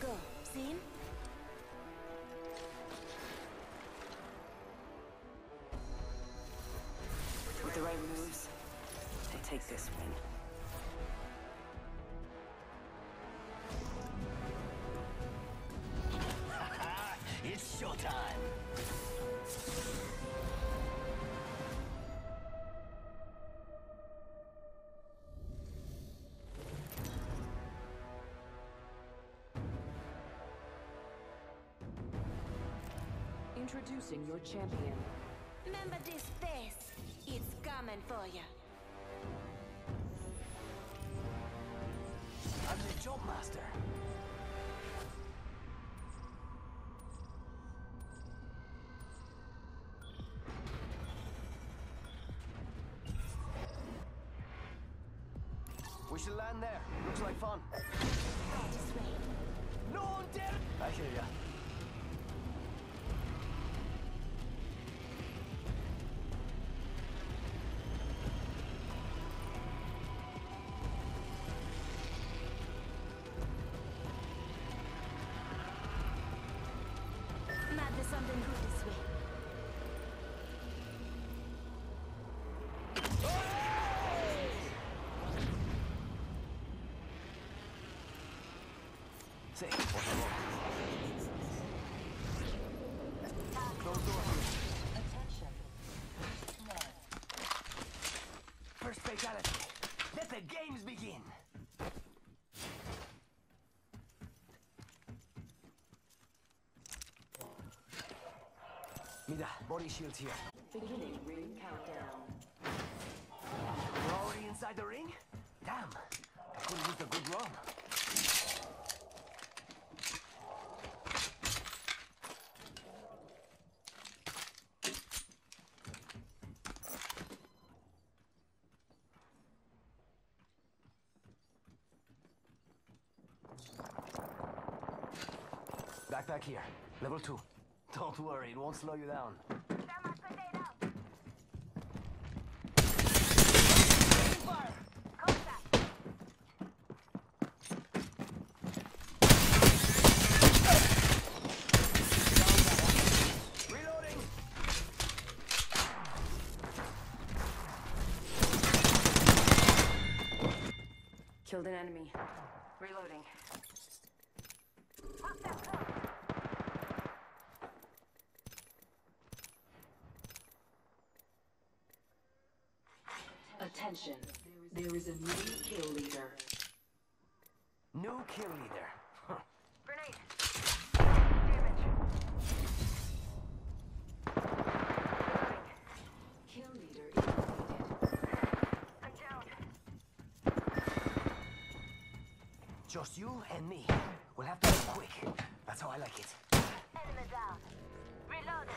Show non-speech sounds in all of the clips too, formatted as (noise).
go. Seen? With the right moves, they take this win. Introducing your champion. Remember this face. It's coming for you. I'm the jump master. We should land there. Looks like fun. This way. No one dare! I hear ya. Sí, por favor. Close door. Attention. Blood. First fatality. Let the games begin. Body shields here. Beginning ring countdown. We're already inside the ring? Damn, I could have used a good run. Backpack here, level two. (laughs) Don't worry, it won't slow you down. Killed an enemy. Reloading. Attention. There is a new kill leader. New kill leader. Huh. Kill leader eliminated. Just you and me. We'll have to be quick. That's how I like it. Enemy down. Reloading.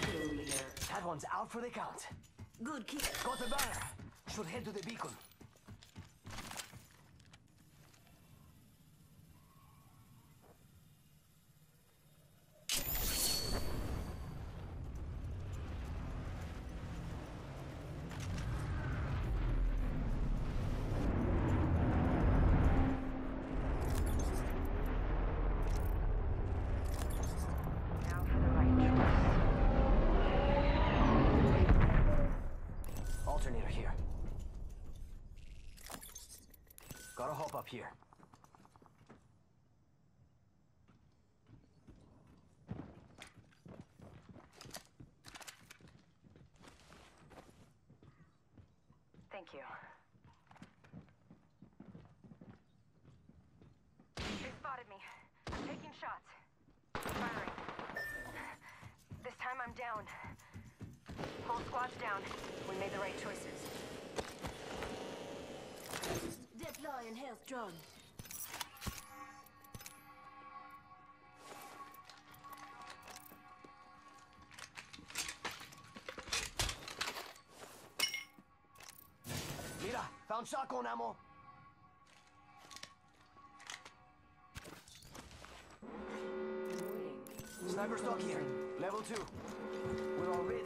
Kill leader. That one's out for the count. Good kill. Got the banner. Should head to the beacon. Up here. Thank you. They spotted me. I'm taking shots. Firing. This time I'm down. Whole squad's down. We made the right choices. Deploying health drone. Mira, found shotgun ammo. Sniper stock here. Level two. We're already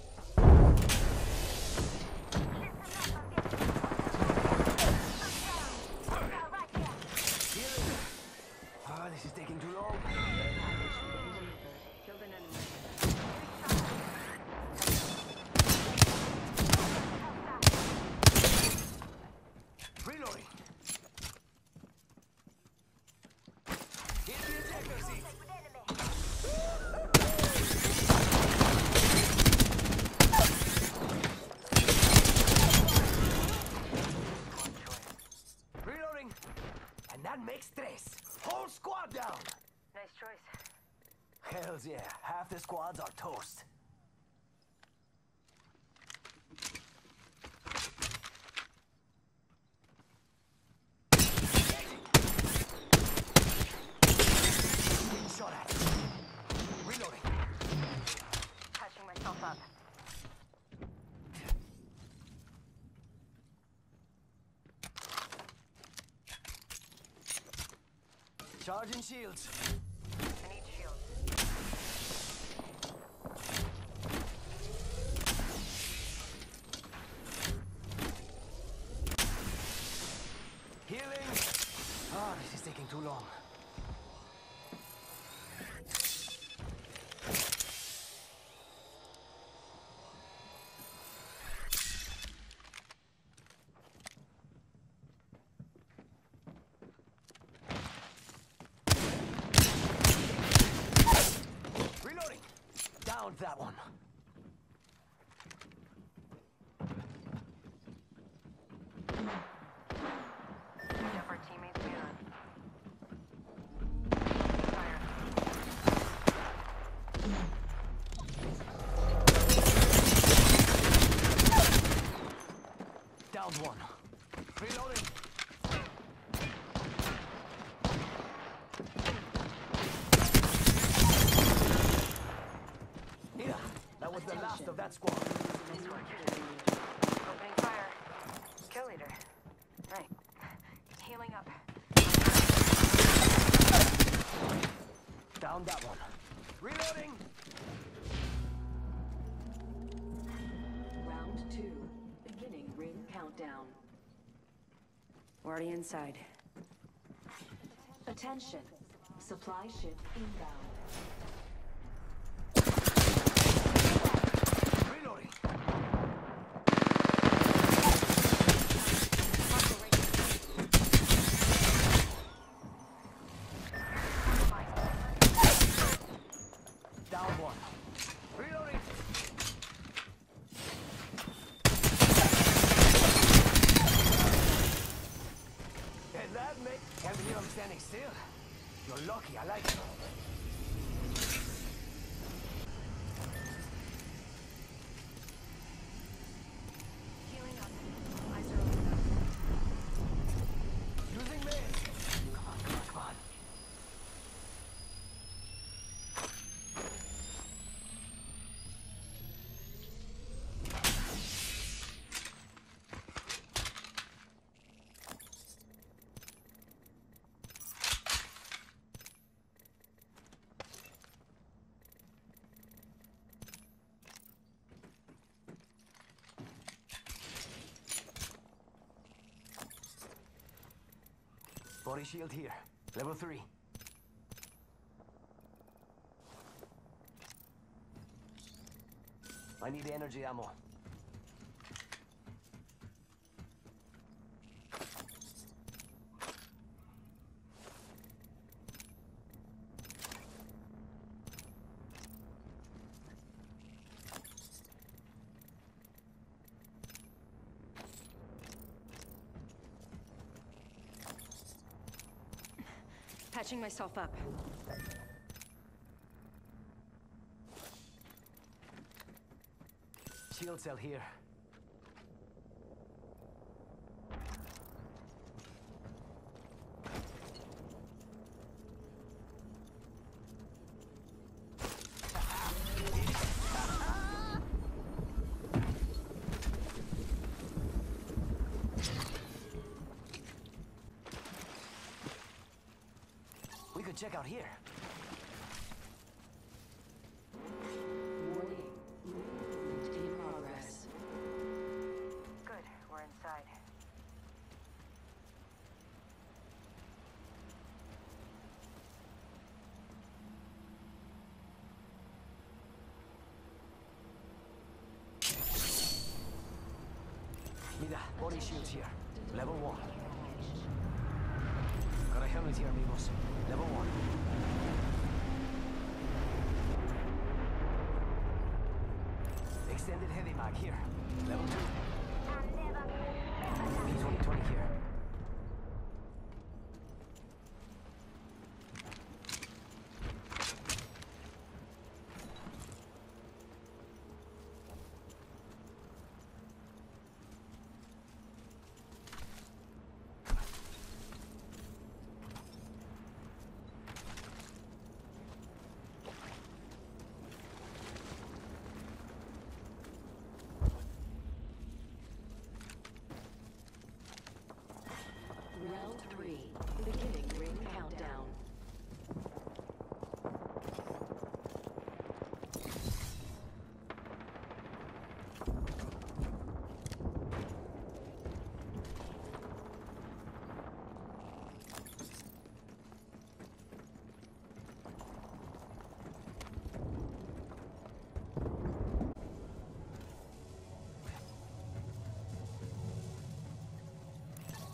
Makes tres. Whole squad down. Nice choice. Hells yeah. Half the squads are toast. Being shot at. Reloading. Patching myself up. Charging shields. I need shields. Healing. Ah, this is taking too long. Reloading. Down that one. Jeff, our teammates man. Fire. Down one. Reloading. Yeah, that was the last of that squad. Opening fire. Kill leader. Right. Healing up. Down that one. Reloading. Round two. Beginning ring countdown. Already inside. Attention. Supply ship inbound. Reloading. Down one. Reloading. And that make can't believe I'm standing still. You're lucky, I like it. Healing up. Eyes are open. Using mid. Come on, come on, come on. Body shield here. Level three. I need energy ammo. Patching myself up. Shield cell here. check out here. Good. We're inside. Mira, body shields here. Level 1 helmet here, amigos. Level one. Extended heavy mag here. Level two. P2020 here. Round three. Beginning ring countdown.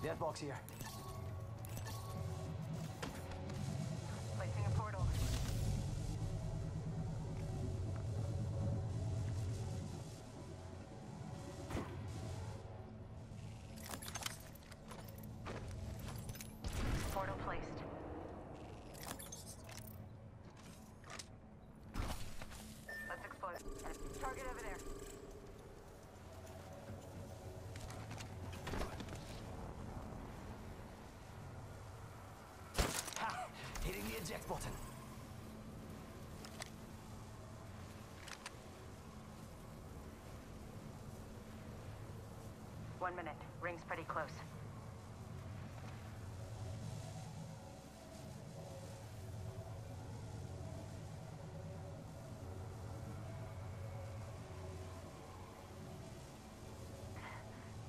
Death box here. Placing a portal. Portal placed. Let's explode. Target over there. Eject button. One minute. Ring's pretty close.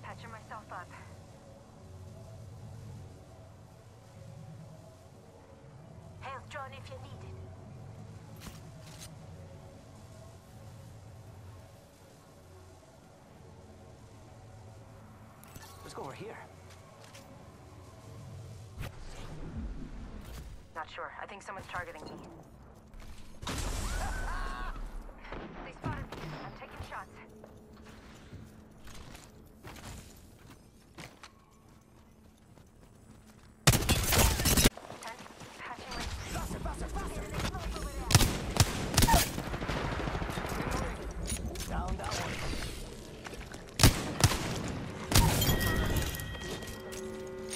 Patching myself up. If you need it. Let's go over here. Not sure. I think someone's targeting me. They spotted me. I'm taking shots. Ten. Patching my... Faster, faster, faster! Down that one.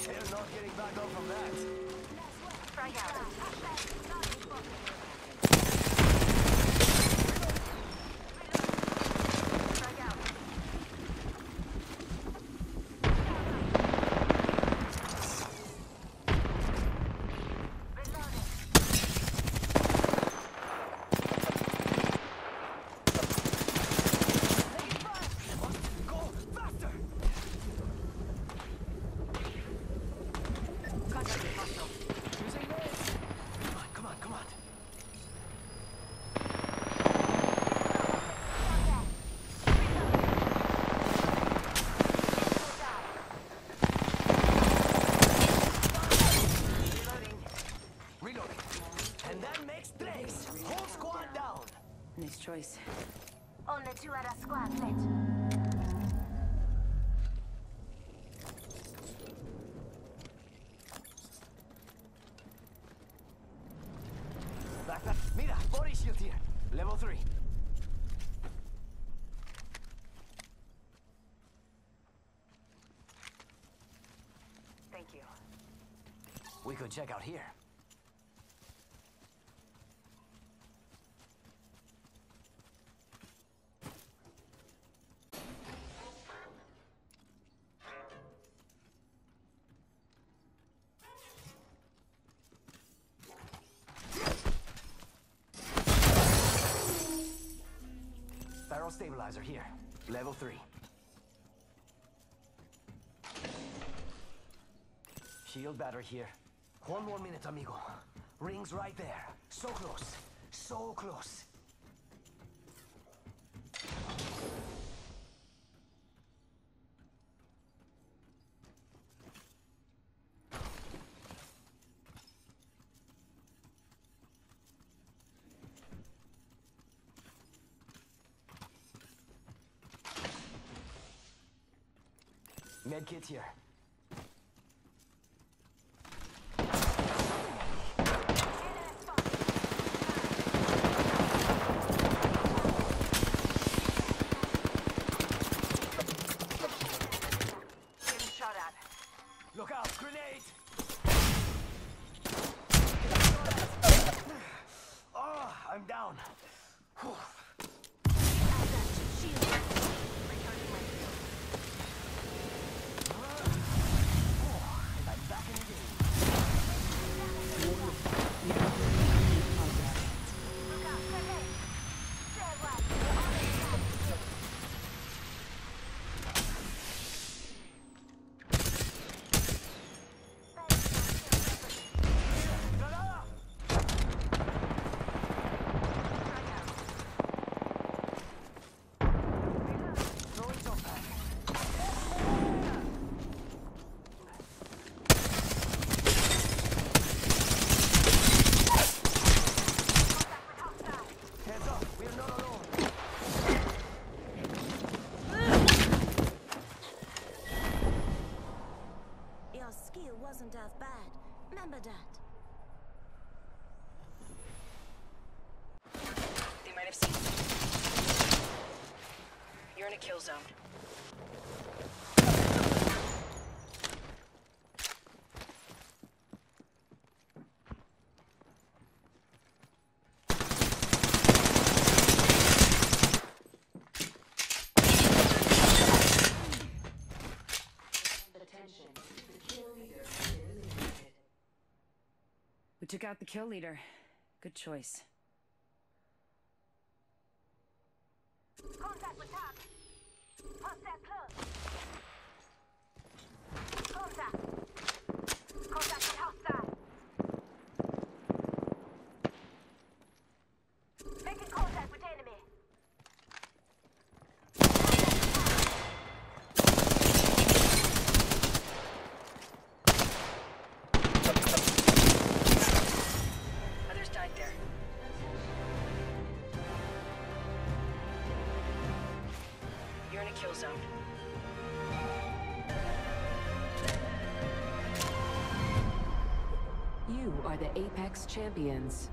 They're not getting back up from that. Frag out. Frag out. Go faster! Using this. Come on, come on, come on. Reloading. Reloading. And that makes tres. Whole squad down. Nice choice. Only two other squad left. Back, back. Mira, body shield here. Level three. Thank you. We could check out here. stabilizer here. Level three. Shield battery here. One more minute, amigo. Ring's right there. So close. So close. Medkit's here. took out the kill leader. Good choice. Contact with Hostile close. Apex Champions.